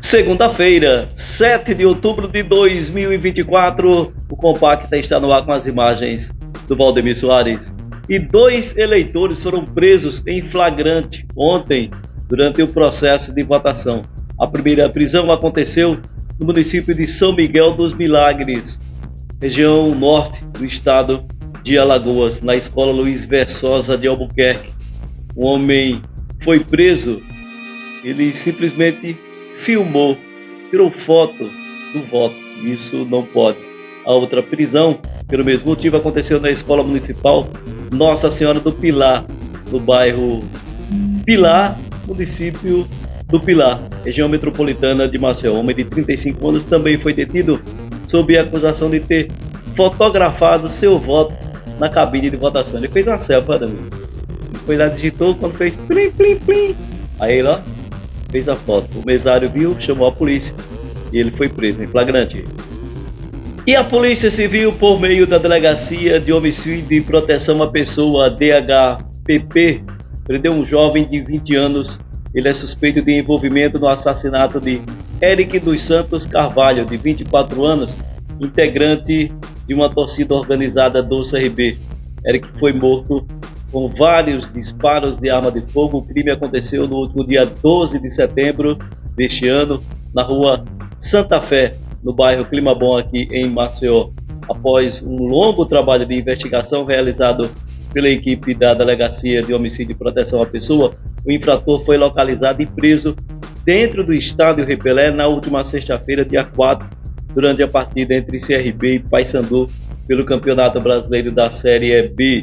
Segunda-feira, 7 de outubro de 2024, o Compacta está no ar com as imagens do Valdemir Soares. E dois eleitores foram presos em flagrante ontem, durante o processo de votação. A primeira prisão aconteceu no município de São Miguel dos Milagres, região norte do estado de Alagoas, na escola Luiz Versosa de Albuquerque. O homem foi preso, ele simplesmente filmou, tirou foto do voto. Isso não pode. A outra prisão, pelo mesmo motivo, aconteceu na Escola Municipal Nossa Senhora do Pilar, no bairro Pilar, município do Pilar, região metropolitana de Maceió. Um homem de 35 anos também foi detido sob a acusação de ter fotografado seu voto na cabine de votação. Ele fez uma selfie, olha, foi lá, digitou, quando fez plim, plim, plim. Aí ele, ó, fez a foto. O mesário viu, chamou a polícia e ele foi preso em flagrante. E a Polícia Civil, por meio da Delegacia de Homicídio e Proteção à Pessoa, DHPP, prendeu um jovem de 20 anos. Ele é suspeito de envolvimento no assassinato de Eric dos Santos Carvalho, de 24 anos, integrante de uma torcida organizada do CRB. Eric foi morto com vários disparos de arma de fogo. O crime aconteceu no último dia 12 de setembro deste ano, na rua Santa Fé, no bairro Clima Bom, aqui em Maceió. Após um longo trabalho de investigação realizado pela equipe da Delegacia de Homicídio e Proteção à Pessoa, o infrator foi localizado e preso dentro do estádio Repelé na última sexta-feira, dia 4, durante a partida entre CRB e Paysandu pelo Campeonato Brasileiro da Série B.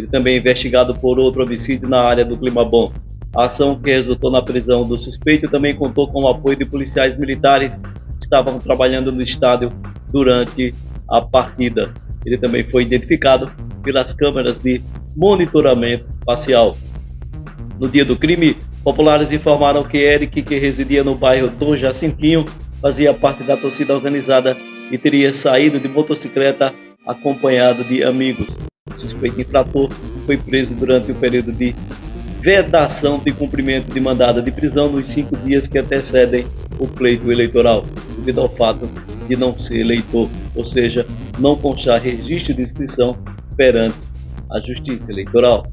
Ele também é investigado por outro homicídio na área do Clima Bom. A ação que resultou na prisão do suspeito também contou com o apoio de policiais militares que estavam trabalhando no estádio durante a partida. Ele também foi identificado pelas câmeras de monitoramento facial. No dia do crime, populares informaram que Eric, que residia no bairro Dom Jacintinho, fazia parte da torcida organizada e teria saído de motocicleta acompanhado de amigos. Suspeito infrator foi preso durante o período de vedação de cumprimento de mandado de prisão nos cinco dias que antecedem o pleito eleitoral, devido ao fato de não ser eleitor, ou seja, não constar registro de inscrição perante a Justiça Eleitoral.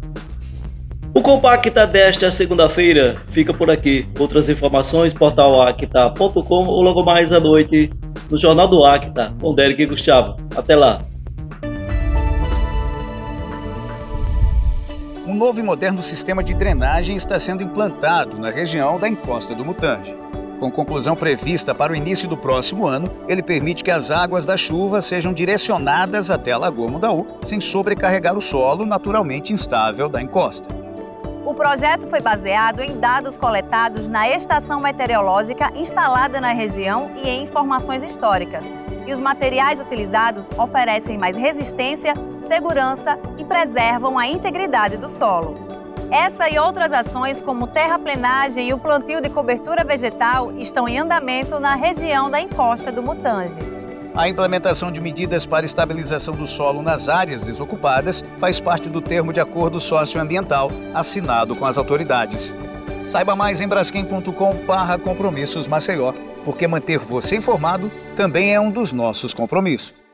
O Compacta desta segunda-feira fica por aqui. Outras informações, portalacta.com ou logo mais à noite no Jornal do Acta, com Derek Gustavo. Até lá! Um novo e moderno sistema de drenagem está sendo implantado na região da encosta do Mutange. Com conclusão prevista para o início do próximo ano, ele permite que as águas da chuva sejam direcionadas até a Lagoa Mundaú, sem sobrecarregar o solo naturalmente instável da encosta. O projeto foi baseado em dados coletados na estação meteorológica instalada na região e em informações históricas. E os materiais utilizados oferecem mais resistência, segurança e preservam a integridade do solo. Essa e outras ações, como terraplenagem e o plantio de cobertura vegetal, estão em andamento na região da encosta do Mutange. A implementação de medidas para estabilização do solo nas áreas desocupadas faz parte do termo de acordo socioambiental assinado com as autoridades. Saiba mais em braskem.com/compromissos Maceió, porque manter você informado também é um dos nossos compromissos.